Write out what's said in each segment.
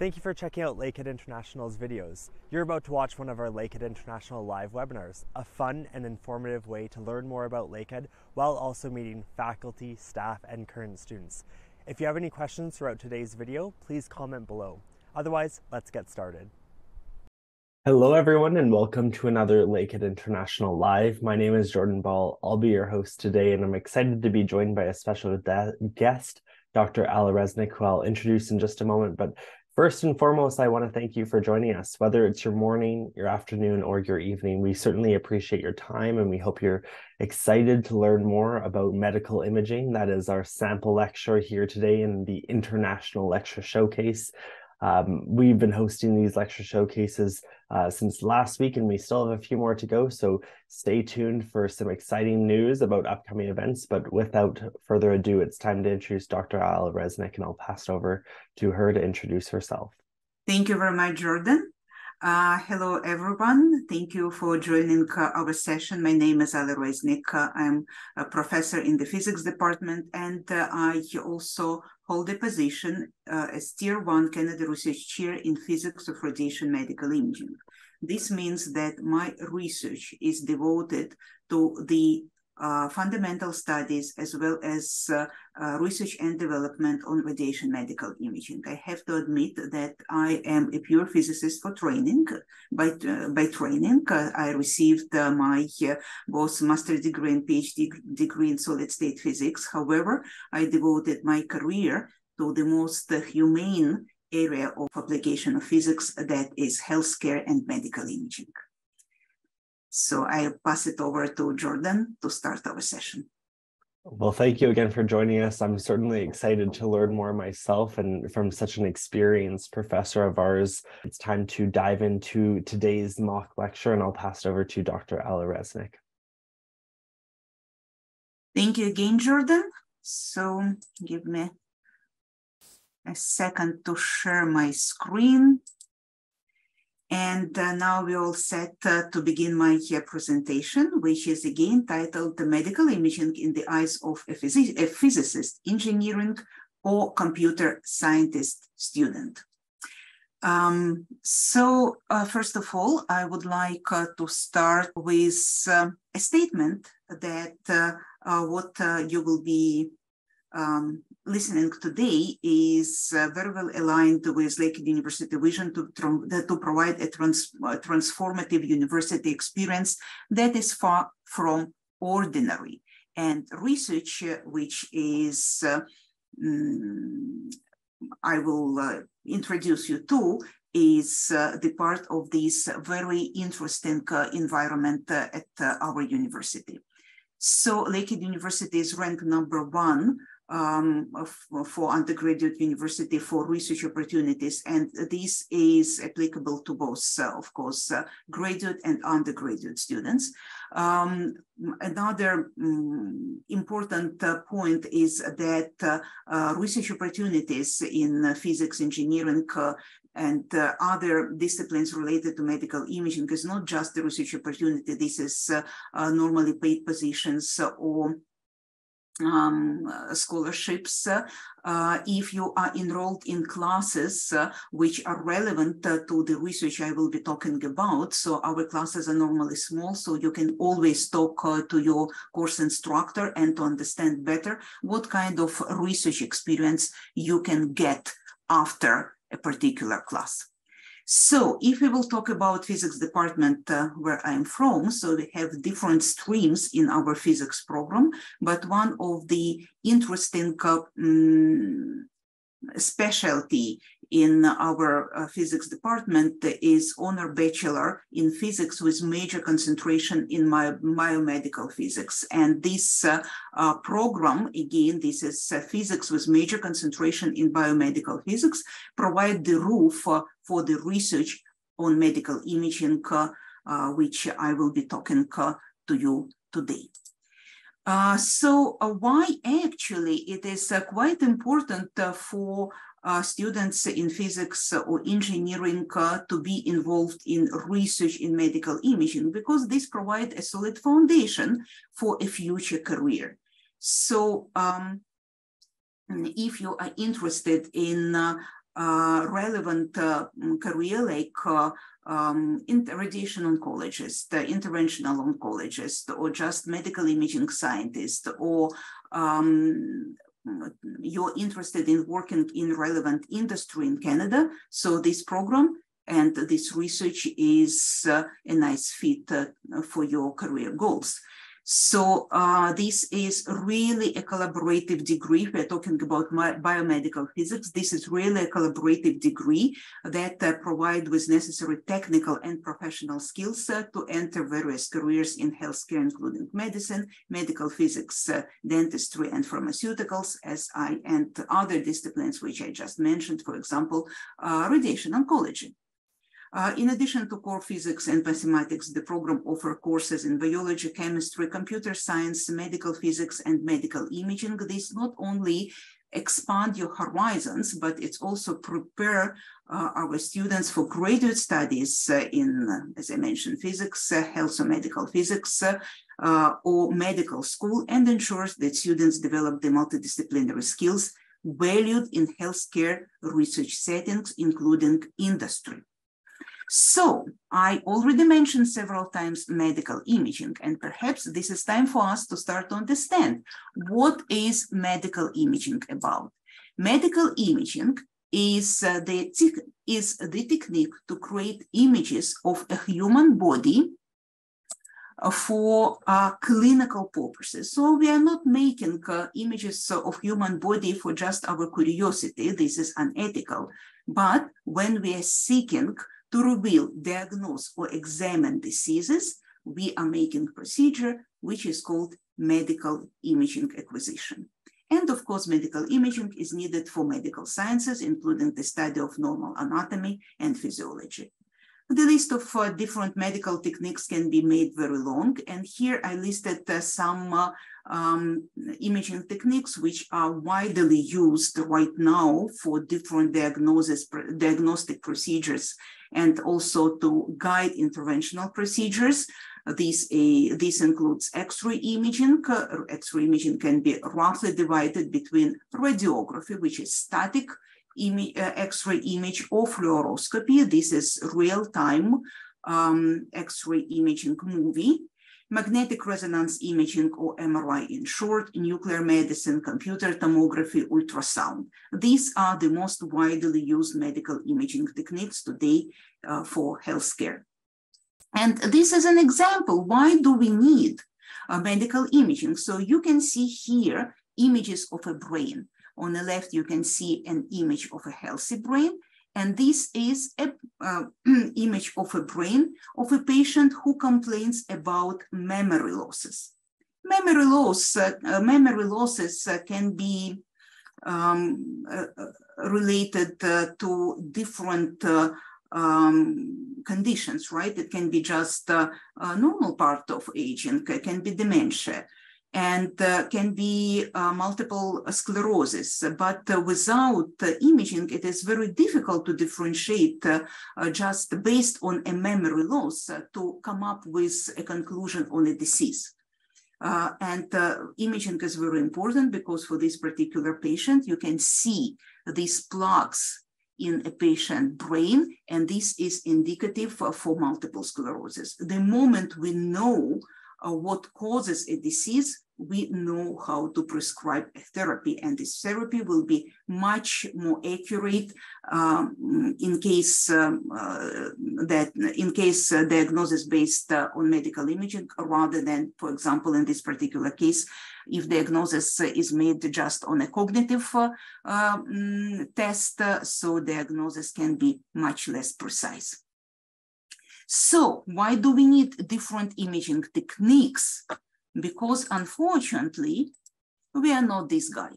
Thank you for checking out Lakehead International's videos. You're about to watch one of our Lakehead International live webinars, a fun and informative way to learn more about Lakehead while also meeting faculty, staff, and current students. If you have any questions throughout today's video, please comment below. Otherwise, let's get started. Hello, everyone, and welcome to another Lakehead International Live. My name is Jordan Ball. I'll be your host today, and I'm excited to be joined by a special guest, Dr. Alla Reznik, who I'll introduce in just a moment. But First and foremost, I want to thank you for joining us, whether it's your morning, your afternoon, or your evening. We certainly appreciate your time and we hope you're excited to learn more about medical imaging. That is our sample lecture here today in the International Lecture Showcase. Um, we've been hosting these lecture showcases uh, since last week, and we still have a few more to go. So stay tuned for some exciting news about upcoming events. But without further ado, it's time to introduce Dr. Alla Reznik, and I'll pass it over to her to introduce herself. Thank you very much, Jordan. Uh, hello, everyone. Thank you for joining uh, our session. My name is Alla Reznik. Uh, I'm a professor in the physics department, and uh, I also hold a position uh, as Tier 1 Canada Research Chair in Physics of Radiation Medical Imaging. This means that my research is devoted to the fundamental studies as well as uh, uh, research and development on radiation medical imaging. I have to admit that I am a pure physicist for training. By, uh, by training, uh, I received uh, my both master's degree and PhD degree in solid state physics. However, I devoted my career to the most humane area of application of physics that is healthcare and medical imaging. So I'll pass it over to Jordan to start our session. Well, thank you again for joining us. I'm certainly excited to learn more myself and from such an experienced professor of ours. It's time to dive into today's mock lecture, and I'll pass it over to Dr. Alla Reznik. Thank you again, Jordan. So give me a second to share my screen. And uh, now we're all set uh, to begin my uh, presentation, which is again titled The Medical Imaging in the Eyes of a, a Physicist, Engineering, or Computer Scientist Student. Um, so uh, first of all, I would like uh, to start with uh, a statement that what you will be um, listening today is uh, very well aligned with Lakehead University vision to, to provide a trans, uh, transformative university experience that is far from ordinary. And research, uh, which is, um, I will uh, introduce you to, is uh, the part of this very interesting uh, environment at our university. So Lakehead University is ranked number one um, for undergraduate university for research opportunities. And this is applicable to both, uh, of course, uh, graduate and undergraduate students. Um, another um, important uh, point is that uh, uh, research opportunities in physics, engineering, uh, and uh, other disciplines related to medical imaging is not just the research opportunity. This is uh, uh, normally paid positions or um, scholarships uh, if you are enrolled in classes uh, which are relevant uh, to the research I will be talking about. So our classes are normally small, so you can always talk uh, to your course instructor and to understand better what kind of research experience you can get after a particular class. So if we will talk about physics department uh, where I'm from, so we have different streams in our physics program, but one of the interesting um, specialty in our uh, physics department is honor bachelor in physics with major concentration in my biomedical physics. And this uh, uh, program, again, this is uh, physics with major concentration in biomedical physics, provide the roof for the research on medical imaging, uh, which I will be talking to you today. Uh, so uh, why actually it is uh, quite important for uh, students in physics or engineering uh, to be involved in research in medical imaging because this provides a solid foundation for a future career. So um, if you are interested in uh, uh, relevant uh, career like uh, um, radiation oncologist, interventional oncologist, or just medical imaging scientist, or um, you're interested in working in relevant industry in Canada. So this program and this research is uh, a nice fit uh, for your career goals. So uh, this is really a collaborative degree. We're talking about biomedical physics. This is really a collaborative degree that uh, provide with necessary technical and professional skills to enter various careers in healthcare, including medicine, medical physics, uh, dentistry, and pharmaceuticals, as I and other disciplines which I just mentioned, for example, uh, radiation oncology. Uh, in addition to core physics and mathematics, the program offers courses in biology, chemistry, computer science, medical physics, and medical imaging. This not only expand your horizons, but it's also prepare uh, our students for graduate studies uh, in, as I mentioned, physics, uh, health or medical physics, uh, or medical school, and ensures that students develop the multidisciplinary skills valued in healthcare research settings, including industry. So I already mentioned several times medical imaging, and perhaps this is time for us to start to understand what is medical imaging about. Medical imaging is, uh, the, is the technique to create images of a human body uh, for uh, clinical purposes. So we are not making uh, images of human body for just our curiosity. This is unethical. But when we are seeking to reveal, diagnose, or examine diseases, we are making procedure which is called medical imaging acquisition. And of course, medical imaging is needed for medical sciences, including the study of normal anatomy and physiology. The list of uh, different medical techniques can be made very long. And here I listed uh, some uh, um, imaging techniques which are widely used right now for different diagnosis, diagnostic procedures and also to guide interventional procedures. This, uh, this includes X-ray imaging. X-ray imaging can be roughly divided between radiography, which is static uh, X-ray image, or fluoroscopy. This is real-time um, X-ray imaging movie magnetic resonance imaging or MRI in short, nuclear medicine, computer tomography, ultrasound. These are the most widely used medical imaging techniques today uh, for healthcare. And this is an example. Why do we need uh, medical imaging? So you can see here images of a brain. On the left, you can see an image of a healthy brain. And this is an uh, image of a brain of a patient who complains about memory losses. Memory loss, uh, uh, memory losses uh, can be um, uh, related to different um, conditions, right? It can be just a normal part of aging, it can be dementia and uh, can be uh, multiple sclerosis. But uh, without imaging, it is very difficult to differentiate uh, uh, just based on a memory loss uh, to come up with a conclusion on a disease. and imaging is very important because for this particular patient, you can see these plaques in a patient brain, and this is indicative for multiple sclerosis. The moment we know uh, what causes a disease, we know how to prescribe a therapy, and this therapy will be much more accurate um, in case um, uh, that in case uh, diagnosis based uh, on medical imaging, rather than, for example, in this particular case, if diagnosis is made just on a cognitive uh, um, test, so diagnosis can be much less precise. So why do we need different imaging techniques? Because unfortunately, we are not this guy.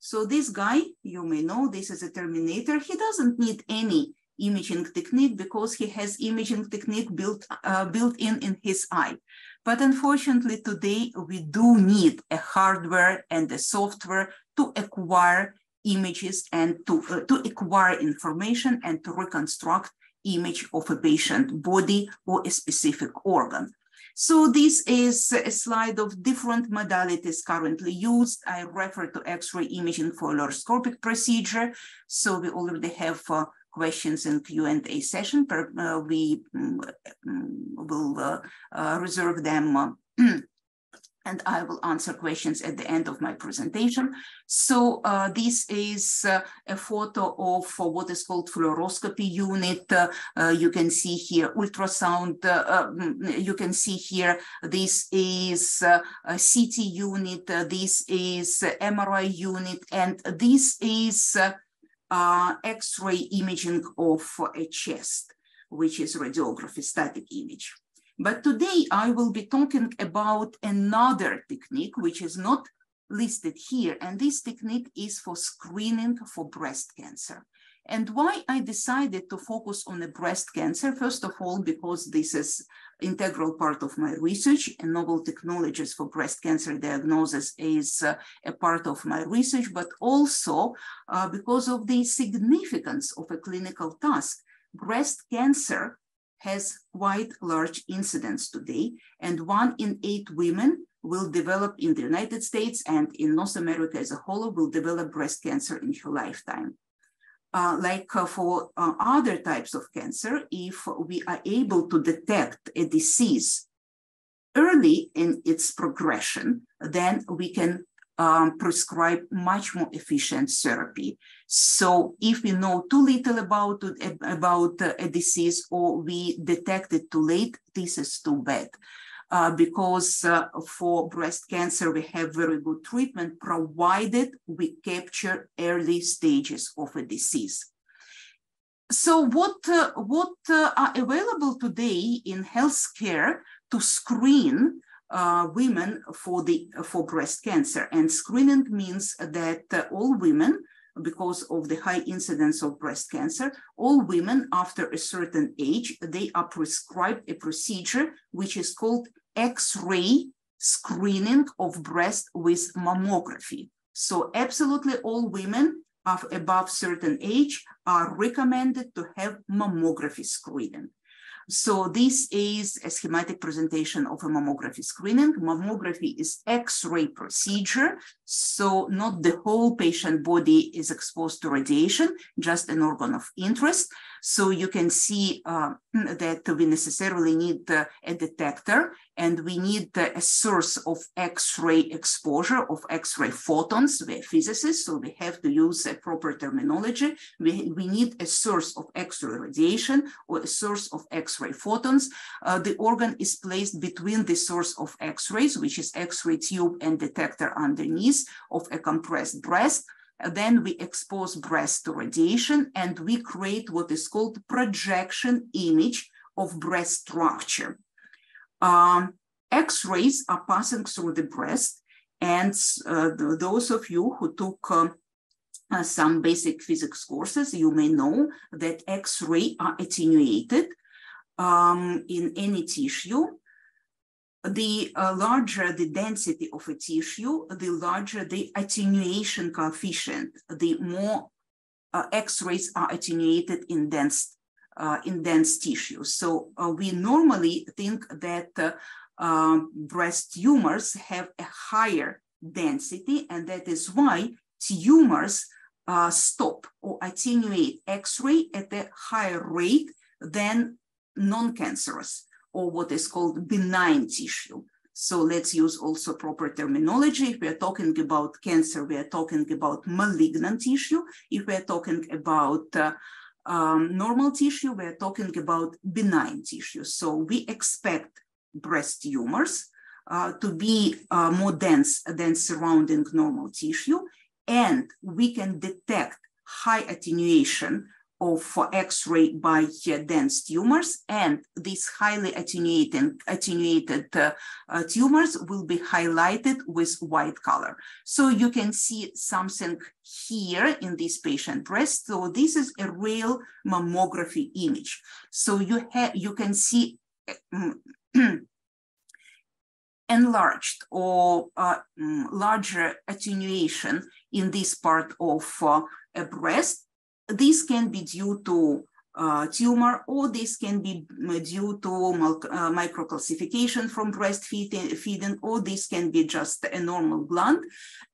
So this guy, you may know, this is a Terminator. He doesn't need any imaging technique because he has imaging technique built, uh, built in in his eye. But unfortunately today we do need a hardware and a software to acquire images and to, uh, to acquire information and to reconstruct image of a patient body or a specific organ. So this is a slide of different modalities currently used. I refer to X-ray imaging for laparoscopic procedure. So we already have uh, questions in Q&A session. Per, uh, we um, will uh, uh, reserve them and I will answer questions at the end of my presentation. So uh, this is uh, a photo of uh, what is called fluoroscopy unit. Uh, uh, you can see here ultrasound. Uh, mm, you can see here this is a CT unit. this is MRI unit, and this is X-ray imaging of a chest, which is radiography static image. But today I will be talking about another technique, which is not listed here. And this technique is for screening for breast cancer. And why I decided to focus on the breast cancer, first of all, because this is integral part of my research and novel technologies for breast cancer diagnosis is uh, a part of my research, but also uh, because of the significance of a clinical task. Breast cancer has quite large incidence today, and one in eight women will develop in the United States and in North America as a whole will develop breast cancer in her lifetime. Uh, like uh, for uh, other types of cancer, if we are able to detect a disease early in its progression, then we can um, prescribe much more efficient therapy. So if we know too little about, about a disease or we detect it too late, this is too bad. Uh, because uh, for breast cancer, we have very good treatment provided we capture early stages of a disease. So what, uh, what uh, are available today in healthcare to screen uh, women for the for breast cancer. And screening means that uh, all women, because of the high incidence of breast cancer, all women after a certain age, they are prescribed a procedure which is called X-ray screening of breast with mammography. So absolutely all women of above certain age are recommended to have mammography screening. So this is a schematic presentation of a mammography screening. Mammography is X-ray procedure. So not the whole patient body is exposed to radiation, just an organ of interest. So you can see uh, that we necessarily need a detector and we need a source of X-ray exposure of X-ray photons. We're physicists, so we have to use a proper terminology. We, we need a source of X-ray radiation or a source of X-ray photons. Uh, the organ is placed between the source of X-rays, which is X-ray tube and detector underneath of a compressed breast then we expose breast to radiation and we create what is called projection image of breast structure. Um, X-rays are passing through the breast and uh, those of you who took uh, uh, some basic physics courses, you may know that X-ray are attenuated um, in any tissue the uh, larger the density of a tissue, the larger the attenuation coefficient, the more uh, X-rays are attenuated in dense uh, in dense tissue. So uh, we normally think that uh, um, breast tumors have a higher density, and that is why tumors uh, stop or attenuate X-ray at a higher rate than non-cancerous or what is called benign tissue. So let's use also proper terminology. If we're talking about cancer, we are talking about malignant tissue. If we're talking about uh, um, normal tissue, we're talking about benign tissue. So we expect breast tumors uh, to be uh, more dense than surrounding normal tissue, and we can detect high attenuation of X-ray by dense tumors, and these highly attenuated, attenuated uh, uh, tumors will be highlighted with white color. So you can see something here in this patient breast. So this is a real mammography image. So you you can see enlarged or uh, mm, larger attenuation in this part of uh, a breast this can be due to uh, tumor, or this can be due to uh, microcalcification from breastfeeding, or this can be just a normal gland.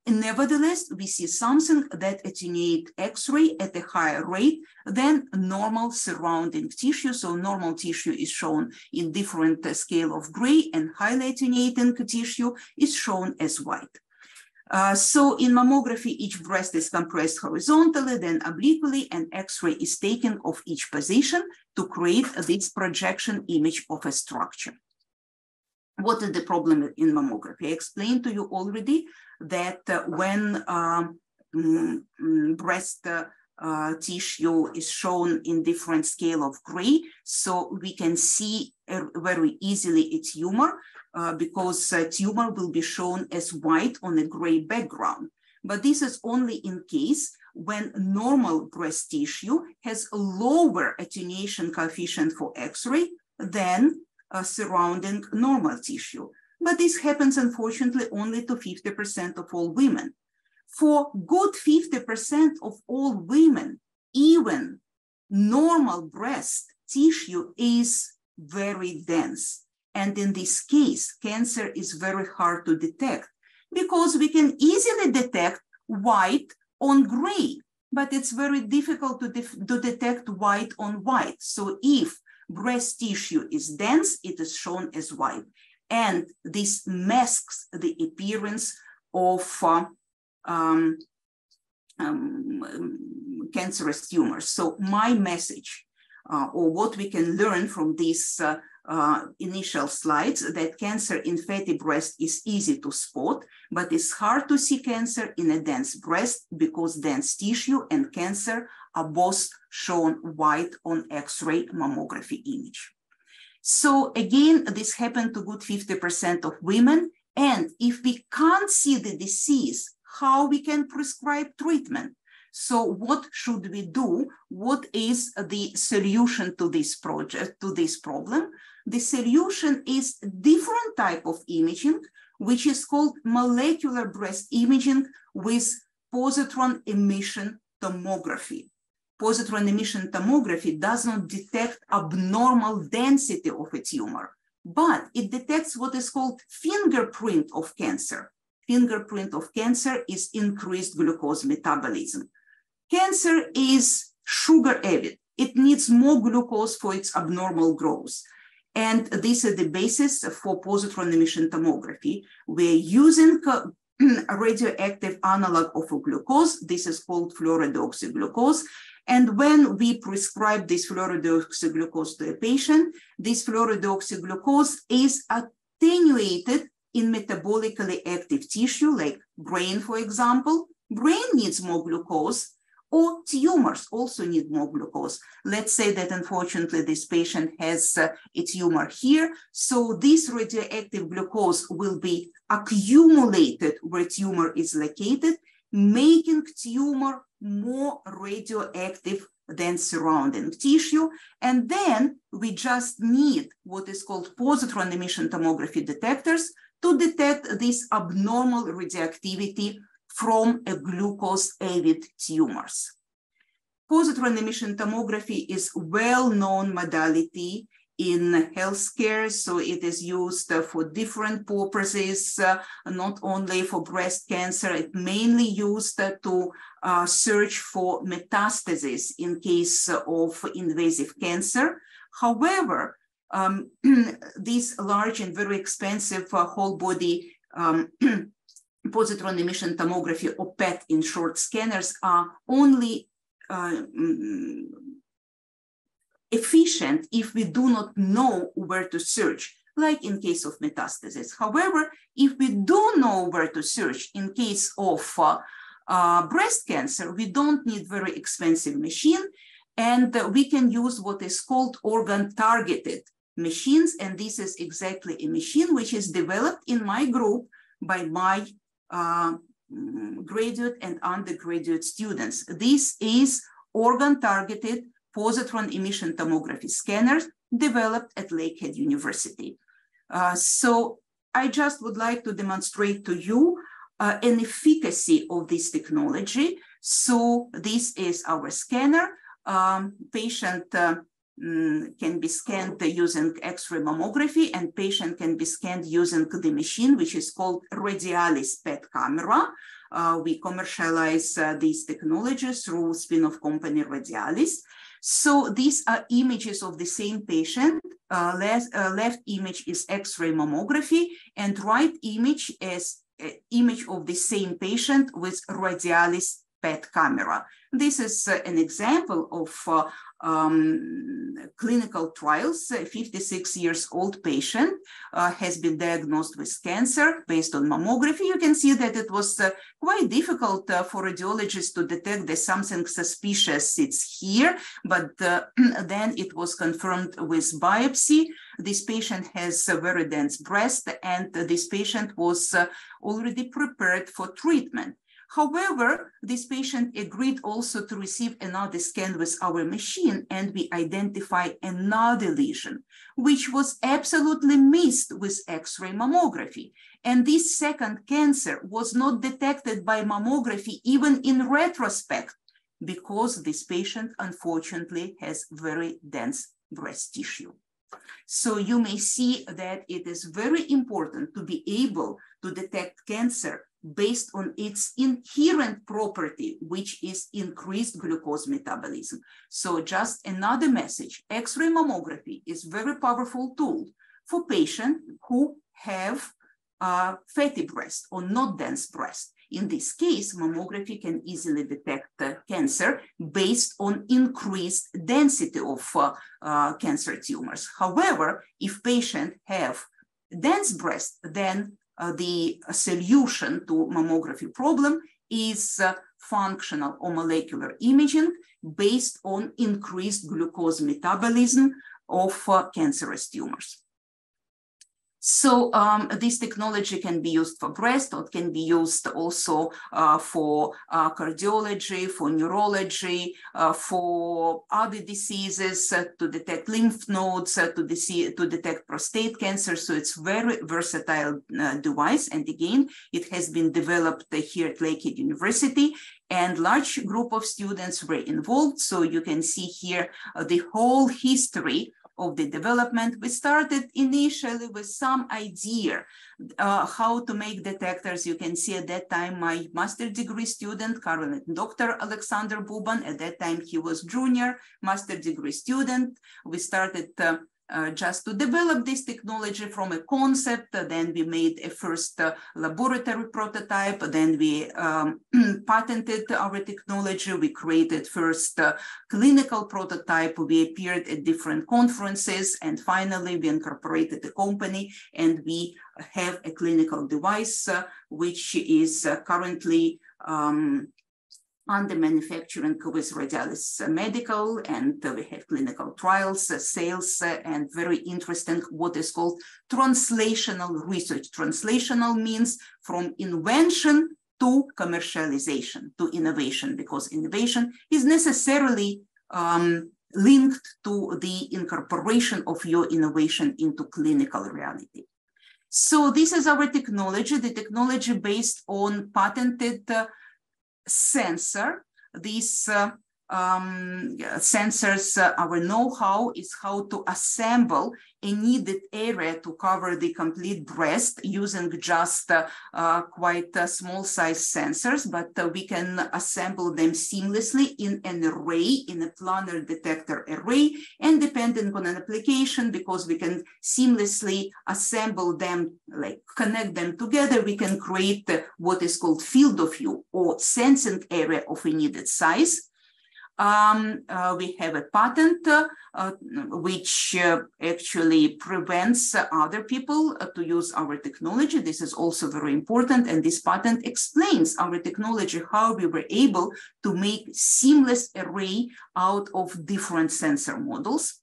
Nevertheless, we see something that attenuate X-ray at a higher rate than normal surrounding tissue. So normal tissue is shown in different uh, scale of gray and highly attenuating tissue is shown as white. Uh, so in mammography, each breast is compressed horizontally, then obliquely, and X-ray is taken of each position to create this projection image of a structure. What is the problem in mammography? I explained to you already that uh, when um, mm, mm, breast uh, uh, tissue is shown in different scale of gray, so we can see uh, very easily its tumor uh, because uh, tumor will be shown as white on a gray background. But this is only in case when normal breast tissue has a lower attenuation coefficient for X-ray than surrounding normal tissue. But this happens, unfortunately, only to 50% of all women. For good 50% of all women, even normal breast tissue is very dense. And in this case, cancer is very hard to detect because we can easily detect white on gray, but it's very difficult to, to detect white on white. So if breast tissue is dense, it is shown as white. And this masks the appearance of uh, um, um, cancerous tumors. So my message, uh, or what we can learn from this uh, uh, initial slides that cancer in fatty breast is easy to spot, but it's hard to see cancer in a dense breast because dense tissue and cancer are both shown white on X-ray mammography image. So again, this happened to good 50% of women. And if we can't see the disease, how we can prescribe treatment? So what should we do? What is the solution to this project, to this problem? The solution is different type of imaging, which is called molecular breast imaging with positron emission tomography. Positron emission tomography does not detect abnormal density of a tumor, but it detects what is called fingerprint of cancer. Fingerprint of cancer is increased glucose metabolism. Cancer is sugar avid. It needs more glucose for its abnormal growth. And this is the basis for positron emission tomography. We're using a radioactive analog of glucose. This is called fluorodeoxyglucose. And when we prescribe this fluorodeoxyglucose to a patient, this fluorodeoxyglucose is attenuated in metabolically active tissue, like brain, for example. Brain needs more glucose, or tumors also need more glucose. Let's say that unfortunately this patient has uh, a tumor here. So this radioactive glucose will be accumulated where tumor is located, making tumor more radioactive than surrounding tissue. And then we just need what is called positron emission tomography detectors to detect this abnormal radioactivity from a glucose-avid tumors. Positron emission tomography is well-known modality in healthcare, so it is used for different purposes, uh, not only for breast cancer, it mainly used to uh, search for metastasis in case of invasive cancer. However, um, this large and very expensive uh, whole body um, positron emission tomography or PET in short scanners are only uh, mm, efficient if we do not know where to search, like in case of metastasis. However, if we do know where to search in case of uh, uh, breast cancer, we don't need very expensive machine and we can use what is called organ targeted machines. And this is exactly a machine which is developed in my group by my uh, graduate and undergraduate students. This is organ-targeted positron emission tomography scanners developed at Lakehead University. Uh, so I just would like to demonstrate to you uh, an efficacy of this technology. So this is our scanner. um, patient uh, mm, can be scanned using X-ray mammography and patient can be scanned using the machine, which is called Radialis PET camera. Uh, we commercialize uh, these technologies through spin-off company Radialis. So these are images of the same patient. Uh, left, uh, left image is X-ray mammography and right image is uh, image of the same patient with Radialis PET camera. This is uh, an example of uh, um, clinical trials. A 56 years old patient uh, has been diagnosed with cancer based on mammography. You can see that it was uh, quite difficult uh, for radiologists to detect that something suspicious sits here, but uh, then it was confirmed with biopsy. This patient has a very dense breast and this patient was already prepared for treatment. However, this patient agreed also to receive another scan with our machine and we identify another lesion, which was absolutely missed with X-ray mammography. And this second cancer was not detected by mammography even in retrospect because this patient unfortunately has very dense breast tissue. So you may see that it is very important to be able to detect cancer based on its inherent property, which is increased glucose metabolism. So just another message, X-ray mammography is very powerful tool for patients who have uh, fatty breast or not dense breast. In this case, mammography can easily detect uh, cancer based on increased density of uh, uh cancer tumors. However, if patients have dense breast, then the solution to mammography problem is uh, functional or molecular imaging based on increased glucose metabolism of uh, cancerous tumors. So um, this technology can be used for breast or it can be used also uh, for uh, cardiology, for neurology, uh, for other diseases, uh, to detect lymph nodes, uh, to, to, detect prostate cancer. So it's very versatile uh, device. And again, it has been developed here at Lakehead University and large group of students were involved. So you can see here the whole history of the development. We started initially with some idea uh, how to make detectors. You can see at that time my master degree student, current Dr. Alexander Buban, at that time he was junior master degree student. We started uh, just to develop this technology from a concept. Then we made a first uh, laboratory prototype. Then we um, patented our technology. We created first uh, clinical prototype. We appeared at different conferences. And finally, we incorporated the company and we have a clinical device, uh, which is uh, currently um, under manufacturing with Radialis Medical, and we have clinical trials, uh, sales, uh, and very interesting what is called translational research. Translational means from invention to commercialization, to innovation, because innovation is necessarily um, linked to the incorporation of your innovation into clinical reality. So this is our technology, the technology based on patented uh, sensor. this uh, um, sensors, uh, our know-how is how to assemble a needed area to cover the complete breast using just uh, uh, quite uh, small size sensors, but uh, we can assemble them seamlessly in an array, in a planar detector array, and depending on an application, because we can seamlessly assemble them, like connect them together, we can create what is called field of view or sensing area of a needed size um, uh, we have a patent uh, which uh, actually prevents other people uh, to use our technology. This is also very important. And this patent explains our technology, how we were able to make seamless array out of different sensor models.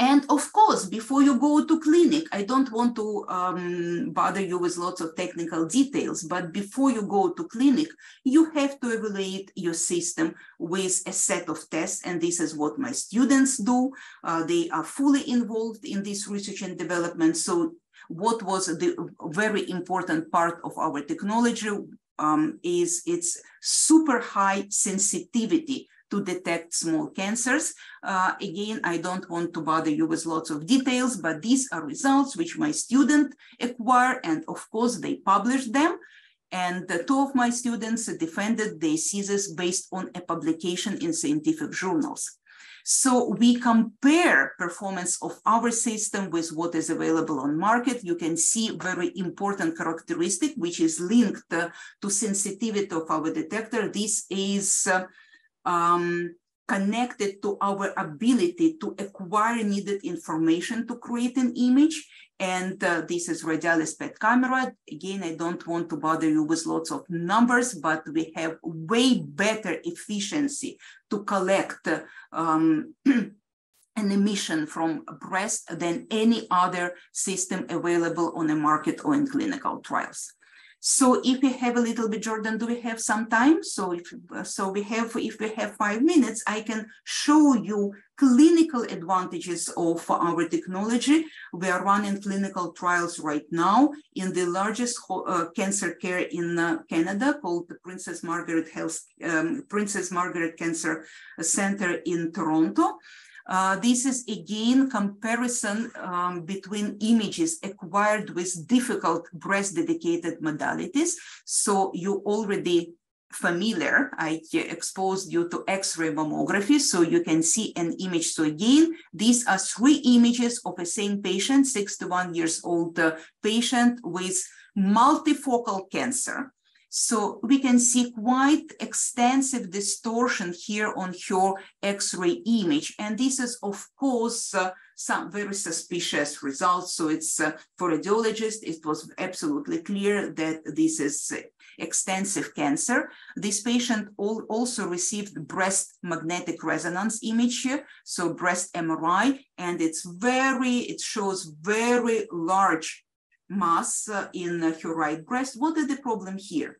And of course, before you go to clinic, I don't want to um, bother you with lots of technical details, but before you go to clinic, you have to evaluate your system with a set of tests. And this is what my students do. Uh, they are fully involved in this research and development. So what was the very important part of our technology um, is its super high sensitivity to detect small cancers. Uh, again, I don't want to bother you with lots of details, but these are results which my student acquired, and of course they published them. And two of my students defended their thesis based on a publication in scientific journals. So we compare performance of our system with what is available on market. You can see very important characteristic, which is linked uh, to sensitivity of our detector. This is uh, um, connected to our ability to acquire needed information to create an image. And uh, this is Radialis PET camera. Again, I don't want to bother you with lots of numbers, but we have way better efficiency to collect um, an emission from breast than any other system available on the market or in clinical trials. So if we have a little bit, Jordan, do we have some time? So if so, we have if we have five minutes, I can show you clinical advantages of our technology. We are running clinical trials right now in the largest uh, cancer care in uh, Canada called the Princess Margaret Health um, Princess Margaret Cancer Center in Toronto. Uh, this is again comparison um, between images acquired with difficult breast dedicated modalities. So you already familiar, I exposed you to X-ray mammography so you can see an image. So again, these are three images of a same patient, 61 years old uh, patient with multifocal cancer. So we can see quite extensive distortion here on her X-ray image. And this is, of course, uh, some very suspicious results. So it's uh, for radiologists, it was absolutely clear that this is extensive cancer. This patient also received breast magnetic resonance image here, so breast MRI, and it's very, it shows very large mass in her right breast. What is the problem here?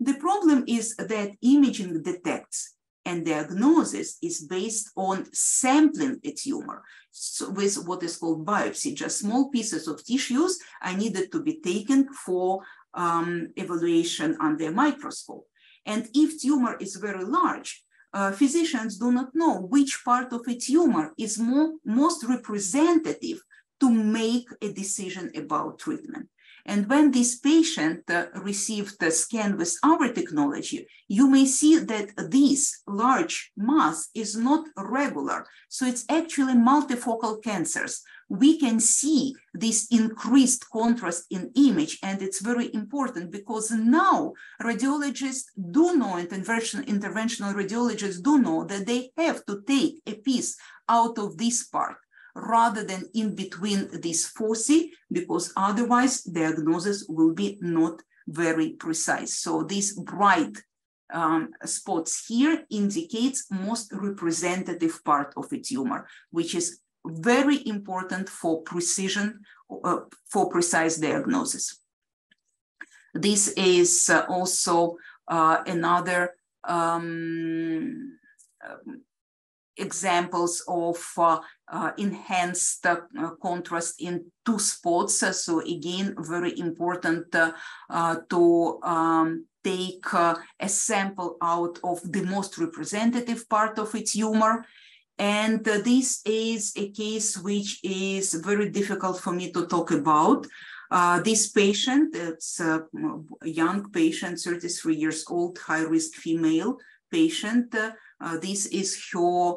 The problem is that imaging detects and diagnosis is based on sampling a tumor so with what is called biopsy. Just small pieces of tissues are needed to be taken for um, evaluation under a microscope. And if tumor is very large, uh, physicians do not know which part of a tumor is more, most representative to make a decision about treatment. And when this patient uh, received the scan with our technology, you may see that this large mass is not regular. So it's actually multifocal cancers. We can see this increased contrast in image, and it's very important because now radiologists do know, and interventional radiologists do know that they have to take a piece out of this part rather than in between these foci, because otherwise diagnosis will be not very precise. So these bright um, spots here indicates most representative part of a tumor, which is very important for precision, uh, for precise diagnosis. This is uh, also uh, another um, examples of uh, uh, enhanced uh, contrast in two spots. So again, very important to um, take a sample out of the most representative part of its humor. And uh, this is a case which is very difficult for me to talk about. Uh, this patient, it's a young patient, 33 years old, high risk female patient. Uh, this is her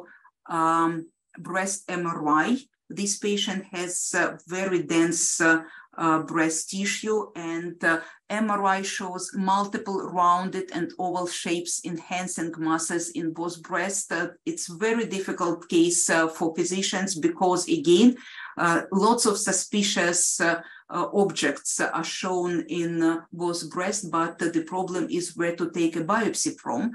um, breast MRI. This patient has uh, very dense uh, uh, breast tissue and uh, MRI shows multiple rounded and oval shapes enhancing masses in both breasts. Uh, it's very difficult case uh, for physicians because again, lots of suspicious objects are shown in both breasts, but the problem is where to take a biopsy from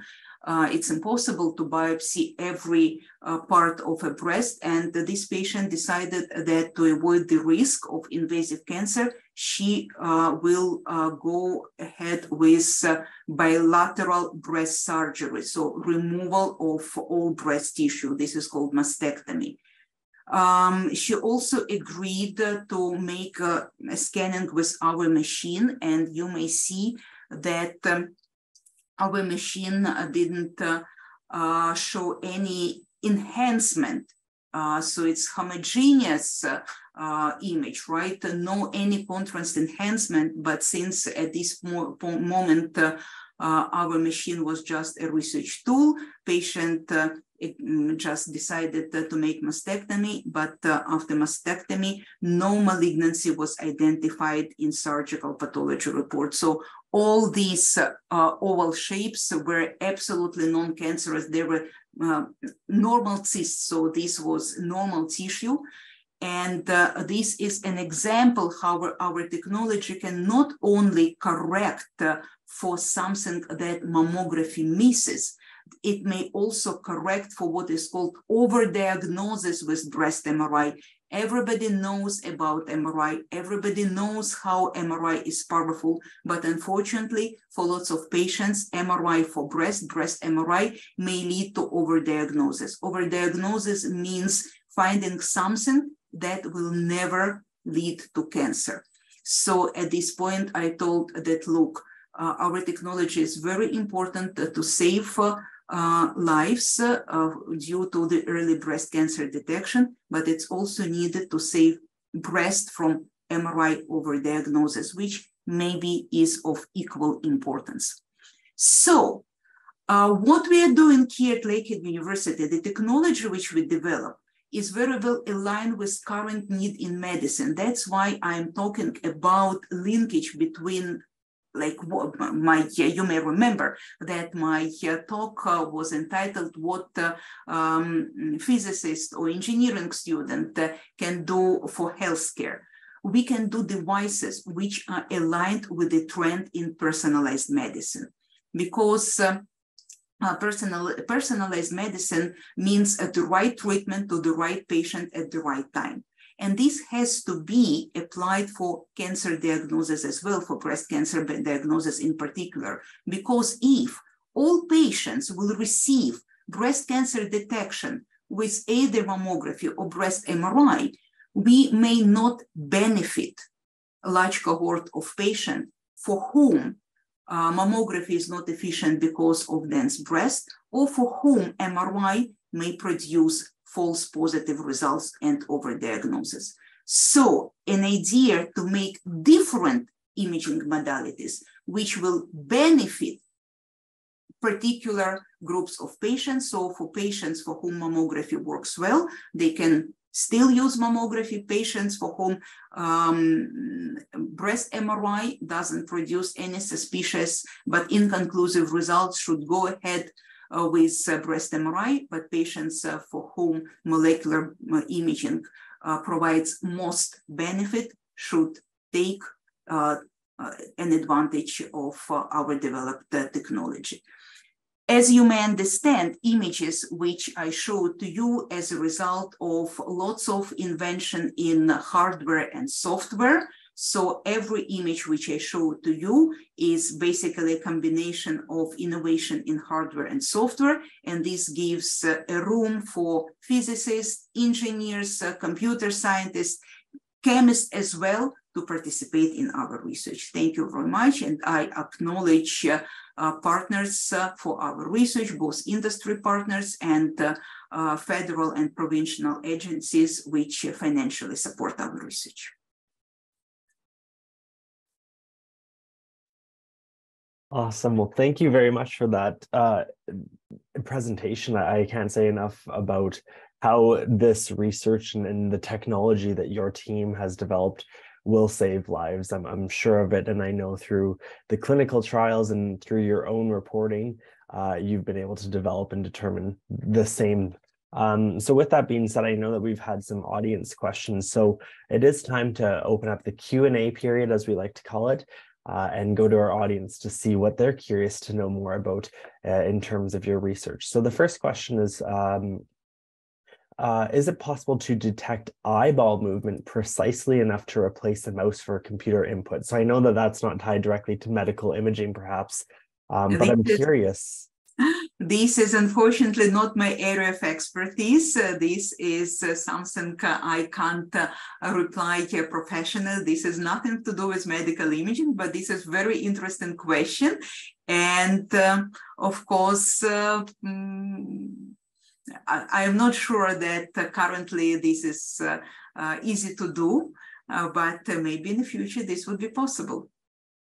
uh, it's impossible to biopsy every uh, part of a breast. And this patient decided that to avoid the risk of invasive cancer, she uh, will uh, go ahead with uh, bilateral breast surgery. So removal of all breast tissue. This is called mastectomy. Um, she also agreed to make a scanning with our machine, and you may see that um, our machine uh, didn't uh, uh, show any enhancement. So it's homogeneous image, right? No any contrast enhancement, but since at this mo moment our machine was just a research tool, patient it mm, just decided to make mastectomy, but uh, after mastectomy, no malignancy was identified in surgical pathology report. So all these uh, oval shapes were absolutely non-cancerous. They were uh, normal cysts, so this was normal tissue. And uh, this is an example how our, our technology can not only correct uh, for something that mammography misses, it may also correct for what is called overdiagnosis with breast MRI. Everybody knows about MRI. Everybody knows how MRI is powerful. But unfortunately, for lots of patients, MRI for breast, breast MRI may lead to overdiagnosis. Overdiagnosis means finding something that will never lead to cancer. So at this point, I told that, look, uh, our technology is very important to save uh, uh, lives uh, due to the early breast cancer detection, but it's also needed to save breast from MRI overdiagnosis, which maybe is of equal importance. So uh, what we are doing here at Lakehead University, the technology which we develop is very well aligned with current need in medicine. That's why I'm talking about linkage between like my you may remember that my talk uh, was entitled what um, physicist or engineering student can do for healthcare we can do devices which are aligned with the trend in personalized medicine because uh, uh, personal, personalized medicine means uh, the right treatment to the right patient at the right time. And this has to be applied for cancer diagnosis as well, for breast cancer diagnosis in particular, because if all patients will receive breast cancer detection with either mammography or breast MRI, we may not benefit a large cohort of patients for whom uh, mammography is not efficient because of dense breast, or for whom MRI may produce false positive results and overdiagnosis. So an idea to make different imaging modalities, which will benefit particular groups of patients. So for patients for whom mammography works well, they can still use mammography. Patients for whom um, breast MRI doesn't produce any suspicious but inconclusive results should go ahead with uh, breast MRI, but patients uh, for whom molecular uh, imaging uh, provides most benefit should take uh, an advantage of our developed technology. As you may understand, images which I showed to you as a result of lots of invention in hardware and software so every image which I show to you is basically a combination of innovation in hardware and software. And this gives uh, a room for physicists, engineers, uh, computer scientists, chemists as well to participate in our research. Thank you very much. And I acknowledge uh, uh, partners uh, for our research, both industry partners and uh, uh, federal and provincial agencies which financially support our research. Awesome. Well, thank you very much for that uh, presentation. I can't say enough about how this research and, and, the technology that your team has developed will save lives. I'm, I'm sure of it. And I know through the clinical trials and through your own reporting, uh, you've been able to develop and determine the same. Um, so with that being said, I know that we've had some audience questions. So it is time to open up the Q&A period, as we like to call it uh, and go to our audience to see what they're curious to know more about uh, in terms of your research. So the first question is, um, uh, is it possible to detect eyeball movement precisely enough to replace a mouse for computer input? So I know that that's not tied directly to medical imaging, perhaps, um, but I'm curious. This is unfortunately not my area of expertise. Uh, this is uh, something uh, I can't uh, reply to a professional. This has nothing to do with medical imaging, but this is very interesting question. And um, of course, mm, I, am not sure that currently this is easy to do, but maybe in the future this would be possible.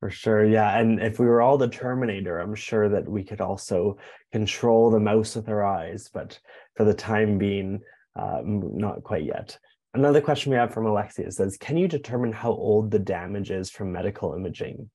For sure, yeah. And if we were all the Terminator, I'm sure that we could also control the mouse with our eyes. But for the time being, uh, not quite yet. Another question we have from Alexia says, can you determine how old the damage is from medical imaging?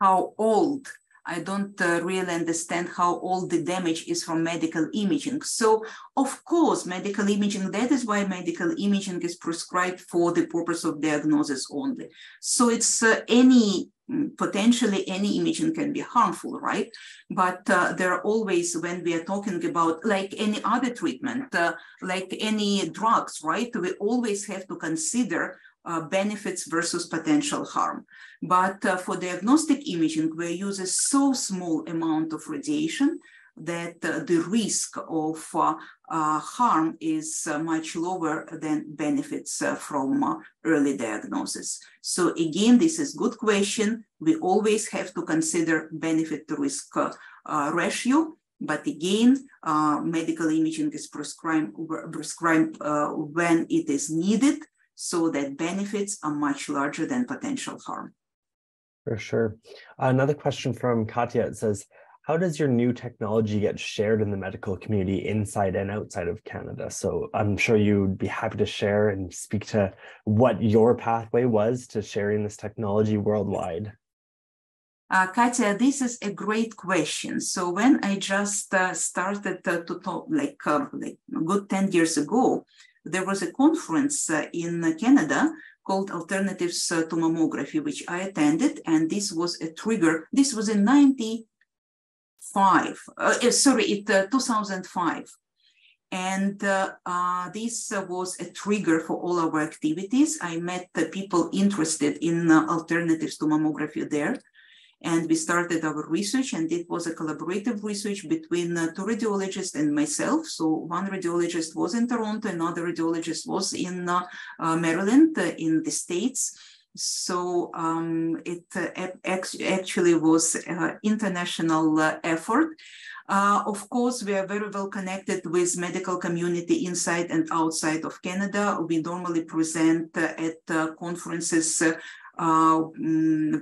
How old? I don't uh, really understand how all the damage is from medical imaging. So, of course, medical imaging, that is why medical imaging is prescribed for the purpose of diagnosis only. So, it's uh, any mm, potentially any imaging can be harmful, right? But uh, there are always, when we are talking about like any other treatment, uh, like any drugs, right? We always have to consider uh, benefits versus potential harm. But uh, for diagnostic imaging, we use a so small amount of radiation that uh, the risk of uh, uh, harm is uh, much lower than benefits from early diagnosis. So again, this is good question. We always have to consider benefit to risk ratio. But again, medical imaging is prescribed, prescribed when it is needed so that benefits are much larger than potential harm. For sure. Another question from Katya it says, how does your new technology get shared in the medical community inside and outside of Canada? So I'm sure you'd be happy to share and speak to what your pathway was to sharing this technology worldwide. Uh, Katya, this is a great question. So when I just uh, started uh, to talk, like, uh, like a good 10 years ago, there was a conference uh, in Canada called Alternatives uh, to Mammography, which I attended, and this was a trigger. This was in 95, uh, eh, sorry, it uh, 2005. And uh, uh, this was a trigger for all our activities. I met people interested in alternatives to mammography there. And we started our research, and it was a collaborative research between uh, two radiologists and myself. So one radiologist was in Toronto, another radiologist was in uh, uh, Maryland, uh, in the States. So um, it uh, actually was an international effort. Uh, of course, we are very well connected with medical community inside and outside of Canada. We normally present uh, at uh, conferences Uh, mm,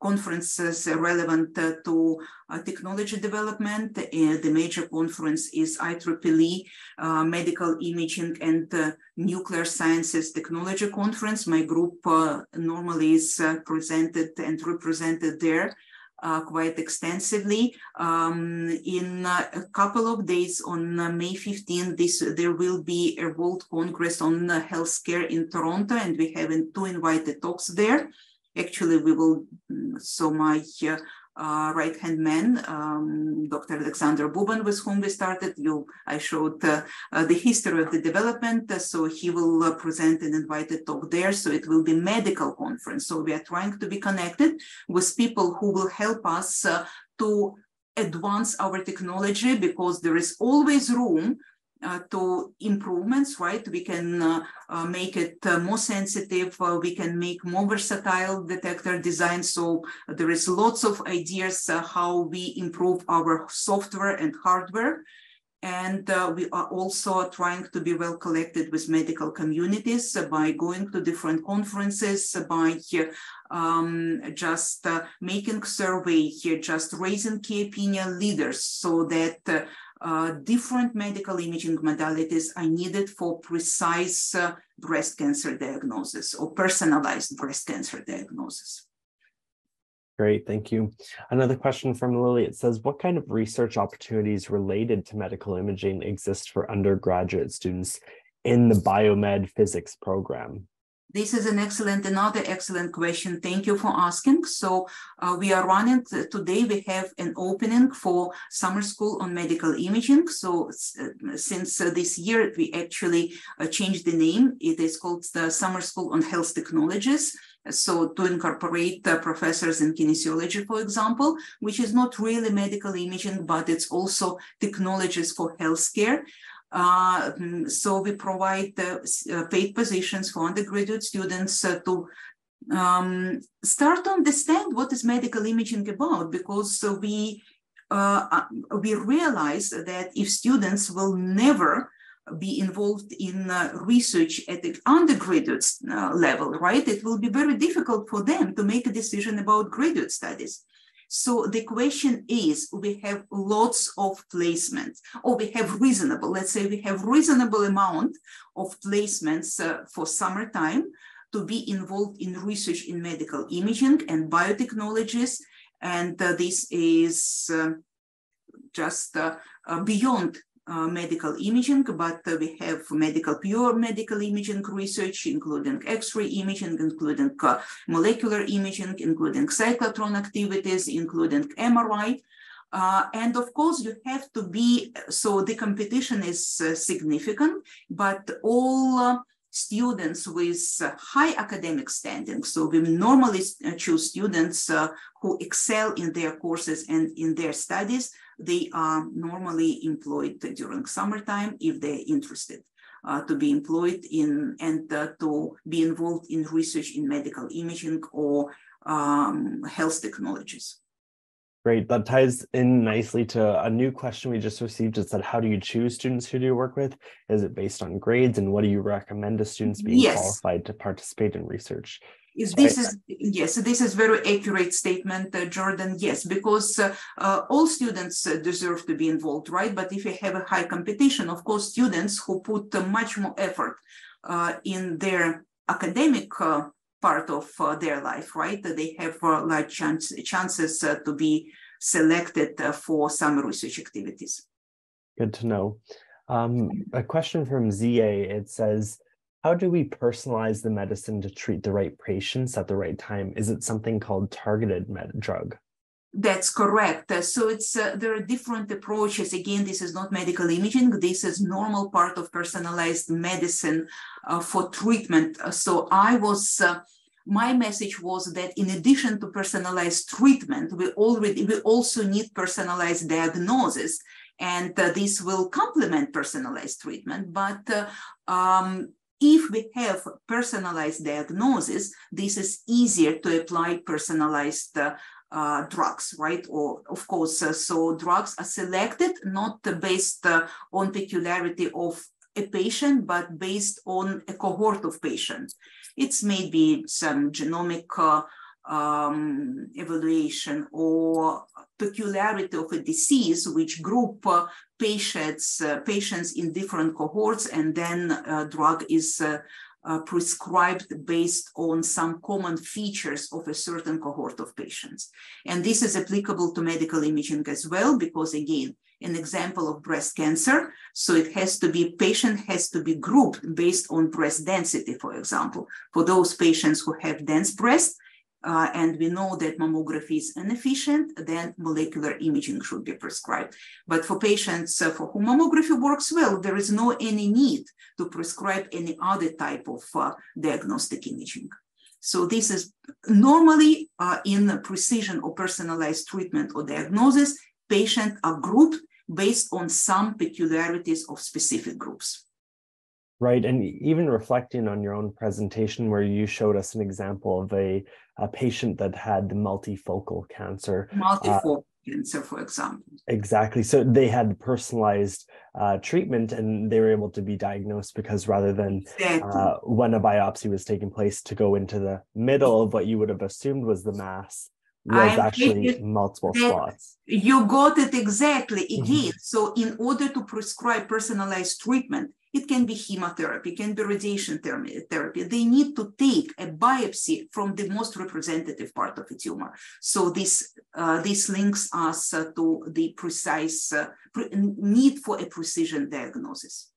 conferences relevant uh, to uh, technology development. the major conference is IEEE uh, Medical Imaging and uh, Nuclear Sciences Technology Conference. My group normally is presented and represented there uh, quite extensively. Um, in uh, a couple of days on uh, May 15, this there will be a World Congress on Healthcare in Toronto, and we have two invited talks there. Actually, we will, so my uh, right-hand man, um, Dr. Alexander Bubon, with whom we started. You, I showed uh, uh, the history of the development, uh, so he will uh, present an invited talk there. So it will be medical conference. So we are trying to be connected with people who will help us uh, to advance our technology because there is always room uh, to improvements, right? We can uh, uh, make it uh, more sensitive. Uh, we can make more versatile detector design. So there is lots of ideas uh, how we improve our software and hardware. And we are also trying to be well collected with medical communities by going to different conferences, by um, just making survey here, just raising key opinion leaders so that uh, different medical imaging modalities are needed for precise uh, breast cancer diagnosis or personalized breast cancer diagnosis. Great, thank you. Another question from Lily. It says, what kind of research opportunities related to medical imaging exist for undergraduate students in the biomed physics program? This is an excellent, another excellent question. Thank you for asking. So uh, we are running today. We have an opening for summer school on medical imaging. So uh, since uh, this year, we actually uh, changed the name. It is called the summer school on health technologies. So to incorporate uh, professors in kinesiology, for example, which is not really medical imaging, but it's also technologies for healthcare. Uh, mm, so we provide uh, paid positions for undergraduate students uh, to um, start to understand what is medical imaging about, because we uh, we realize that if students will never be involved in uh, research at the undergraduate uh, level, right? It will be very difficult for them to make a decision about graduate studies. So the question is, we have lots of placements, or we have reasonable, let's say we have reasonable amount of placements uh, for summertime to be involved in research in medical imaging and biotechnologies. And uh, this is uh, just uh, uh, beyond uh, medical imaging, but uh, we have medical, pure medical imaging research, including X-ray imaging, including uh, molecular imaging, including cyclotron activities, including MRI. Uh, and of course, you have to be, so the competition is uh, significant, but all students with high academic standing. So we normally choose students who excel in their courses and in their studies they are normally employed during summertime if they're interested. Uh, to be employed in and uh, to be involved in research in medical imaging or um, health technologies. Great. That ties in nicely to a new question we just received. It said, how do you choose students who do you work with? Is it based on grades? And what do you recommend to students being yes. qualified to participate in research? Is this is yes, this is very accurate statement, uh, Jordan. Yes, because uh, uh, all students uh, deserve to be involved, right? But if you have a high competition, of course, students who put uh, much more effort uh, in their academic part of their life, right? They have large chance, chances to be selected for some research activities. Good to know. Um, a question from ZA. It says how do we personalize the medicine to treat the right patients at the right time? Is it something called targeted med drug? That's correct. Uh, so it's uh, there are different approaches. Again, this is not medical imaging. This is normal part of personalized medicine uh, for treatment. Uh, so I was uh, my message was that in addition to personalized treatment, we already we also need personalized diagnosis, and uh, this will complement personalized treatment. But um, if we have personalized diagnosis, this is easier to apply personalized uh, uh, drugs, right? Or of course, uh, so drugs are selected not based uh, on peculiarity of a patient, but based on a cohort of patients. It's maybe some genomic uh, um, evaluation or peculiarity of a disease, which group uh, patients uh, patients in different cohorts, and then a drug is uh, uh, prescribed based on some common features of a certain cohort of patients. And this is applicable to medical imaging as well, because again, an example of breast cancer. So it has to be, patient has to be grouped based on breast density, for example. For those patients who have dense breast, uh, and we know that mammography is inefficient, then molecular imaging should be prescribed. But for patients uh, for whom mammography works well, there is no any need to prescribe any other type of uh, diagnostic imaging. So this is normally uh, in precision or personalized treatment or diagnosis, patients are grouped based on some peculiarities of specific groups. Right. And even reflecting on your own presentation, where you showed us an example of a, a patient that had multifocal cancer. Multifocal uh, cancer, for example. Exactly. So they had personalized uh, treatment and they were able to be diagnosed because rather than exactly. uh, when a biopsy was taking place to go into the middle of what you would have assumed was the mass, was actually multiple spots. You got it exactly again. Mm-hmm. So, in order to prescribe personalized treatment, it can be chemotherapy, can be radiation therapy. They need to take a biopsy from the most representative part of a tumor. So this uh, this links us uh, to the precise uh, pre- need for a precision diagnosis.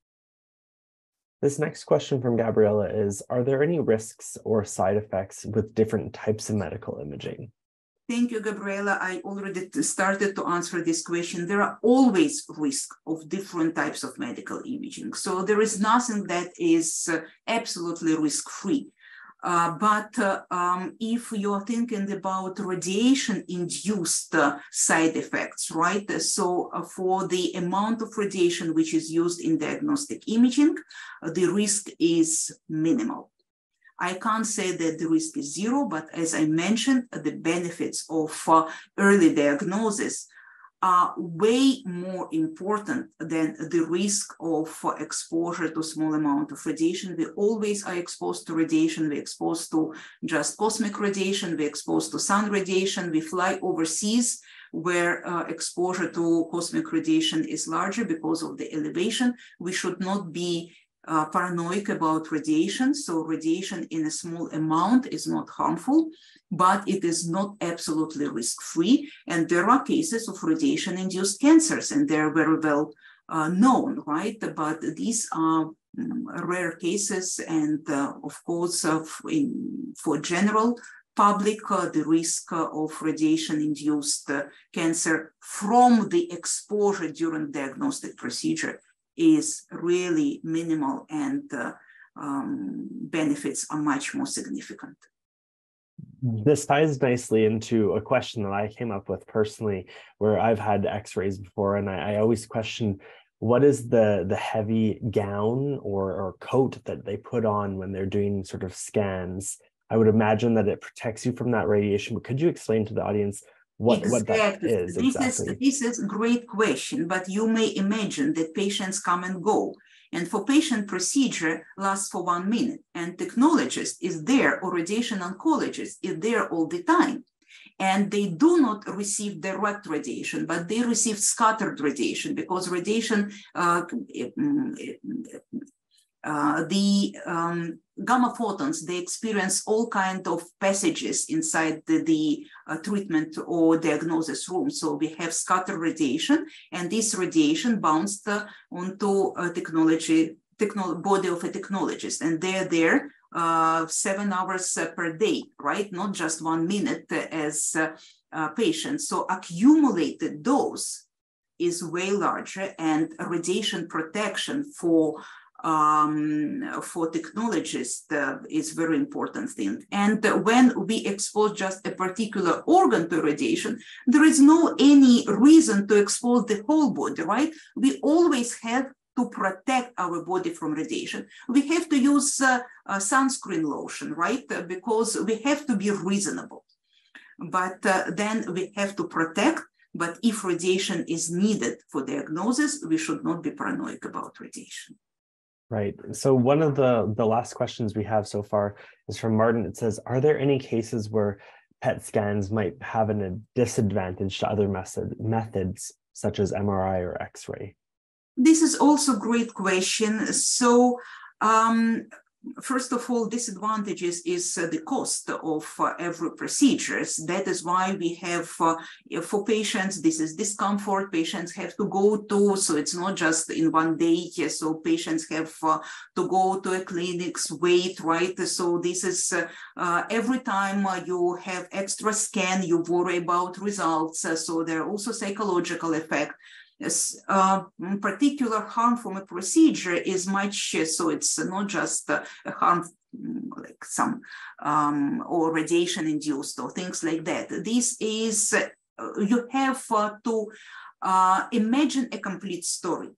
This next question from Gabriella is Are there any risks or side effects with different types of medical imaging? Thank you, Gabriela. I already started to answer this question. There are always risks of different types of medical imaging. So there is nothing that is uh, absolutely risk-free. Uh, but uh, um, if you're thinking about radiation induced uh, side effects, right? So uh, for the amount of radiation which is used in diagnostic imaging, uh, the risk is minimal. I can't say that the risk is zero, but as I mentioned, the benefits of uh, early diagnosis are way more important than the risk of exposure to small amount of radiation. We always are exposed to radiation. We're exposed to just cosmic radiation. We're exposed to sun radiation. We fly overseas where uh, exposure to cosmic radiation is larger because of the elevation. We should not be uh, paranoid about radiation. So radiation in a small amount is not harmful but it is not absolutely risk-free. And there are cases of radiation-induced cancers, and they're very well uh, known, right? But these are um, rare cases, and uh, of course, uh, in, for general public, uh, the risk of radiation-induced uh, cancer from the exposure during diagnostic procedure is really minimal, and uh, um, benefits are much more significant this ties nicely into a question that I came up with personally, where I've had X-rays before, and I, I always question what is the the heavy gown or or coat that they put on when they're doing sort of scans. I would imagine that it protects you from that radiation, but could you explain to the audience what, exactly. what that is this exactly? Is, this is a great question, but you may imagine that patients come and go and for patient procedure lasts for one minute. And technologist is there or radiation oncologist is there all the time. And they do not receive direct radiation, but they receive scattered radiation because radiation uh, uh, the um, gamma photons, they experience all kind of passages inside the, the uh, treatment or diagnosis room. So we have scattered radiation, and this radiation bounced uh, onto a technology, techno body of a technologist, and they're there uh, seven hours uh, per day, right? Not just one minute as patients. So accumulated dose is way larger, and radiation protection for um, for technologists uh, is very important thing. And when we expose just a particular organ to radiation, there is no any reason to expose the whole body, right? We always have to protect our body from radiation. We have to use uh, sunscreen lotion, right? Because we have to be reasonable. But uh, then we have to protect but if radiation is needed for diagnosis, we should not be paranoid about radiation. Right. So one of the the last questions we have so far is from Martin. It says, "Are there any cases where PET scans might have an, a disadvantage to other method, methods such as MRI or X-ray?" This is also a great question. So um, first of all, disadvantages is uh, the cost of uh, every procedures. That is why we have uh, for patients, this is discomfort patients have to go to, so it's not just in one day. So patients have uh, to go to a clinics, wait, right? So this is uh, uh, every time you have extra scan, you worry about results. so there are also psychological effect uh, particular harm from a procedure is much, so it's not just a harm like some um, or radiation induced or things like that. This is, uh, you have uh, to uh, imagine a complete story.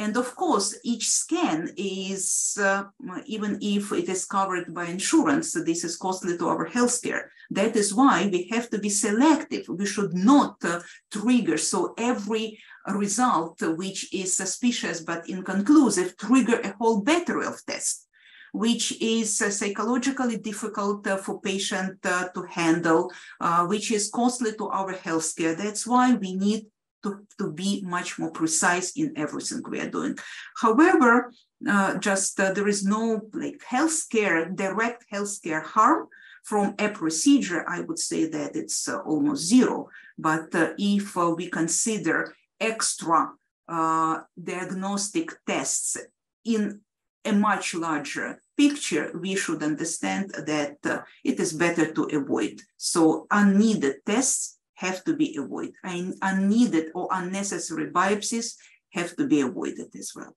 And of course, each scan is, uh, even if it is covered by insurance, this is costly to our healthcare. That is why we have to be selective. We should not uh, trigger. So every result, which is suspicious but inconclusive, trigger a whole battery of tests which is psychologically difficult uh, for patient uh, to handle, uh, which is costly to our healthcare. That's why we need to, to be much more precise in everything we are doing. However, uh, just uh, there is no like healthcare, direct healthcare harm from a procedure. I would say that it's uh, almost zero. But if we consider extra uh, diagnostic tests in a much larger picture, we should understand that it is better to avoid. So unneeded tests have to be avoided. And unneeded or unnecessary biopsies have to be avoided as well.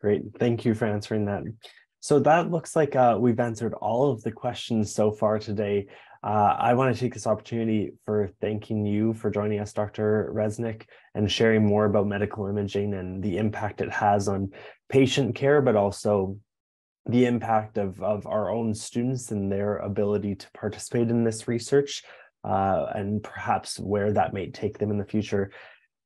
Great. Thank you for answering that. So that looks like uh, we've answered all of the questions so far today. Uh, I want to take this opportunity for thanking you for joining us, Dr. Reznik, and sharing more about medical imaging and the impact it has on patient care, but also the impact of, of our own students and their ability to participate in this research uh, and perhaps where that may take them in the future.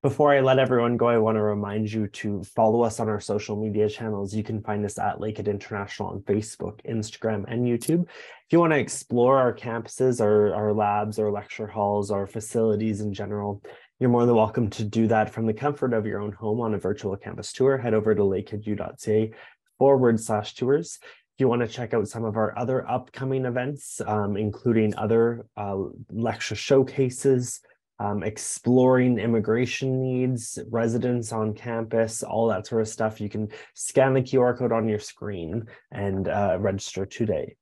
Before I let everyone go, I want to remind you to follow us on our social media channels. You can find us at Lakehead International on Facebook, Instagram, and YouTube. If you want to explore our campuses, our, our labs, our lecture halls, our facilities in general, you're more than welcome to do that from the comfort of your own home on a virtual campus tour. Head over to lakeheadu.ca forward slash tours. If you want to check out some of our other upcoming events, um, including other uh, lecture showcases, um, exploring immigration needs, residents on campus, all that sort of stuff. You can scan the QR code on your screen and uh, register today.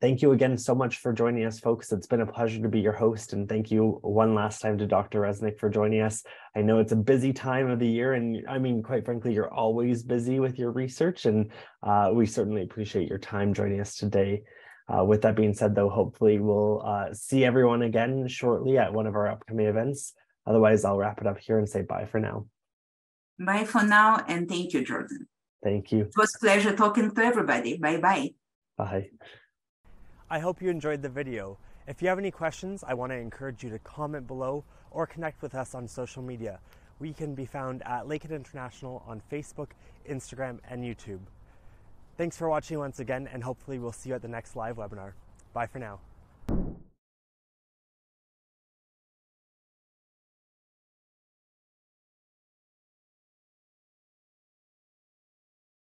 Thank you again so much for joining us, folks. It's been a pleasure to be your host. And thank you one last time to Dr. Reznik for joining us. I know it's a busy time of the year. And I mean, quite frankly, you're always busy with your research. And uh, we certainly appreciate your time joining us today. Uh, with that being said, though, hopefully we'll uh, see everyone again shortly at one of our upcoming events. Otherwise, I'll wrap it up here and say bye for now. Bye for now, and thank you, Jordan. Thank you. It was pleasure talking to everybody. Bye-bye. Bye. I hope you enjoyed the video. If you have any questions, I want to encourage you to comment below or connect with us on social media. We can be found at Lakehead International on Facebook, Instagram, and YouTube. Thanks for watching once again, and hopefully we'll see you at the next live webinar. Bye for now.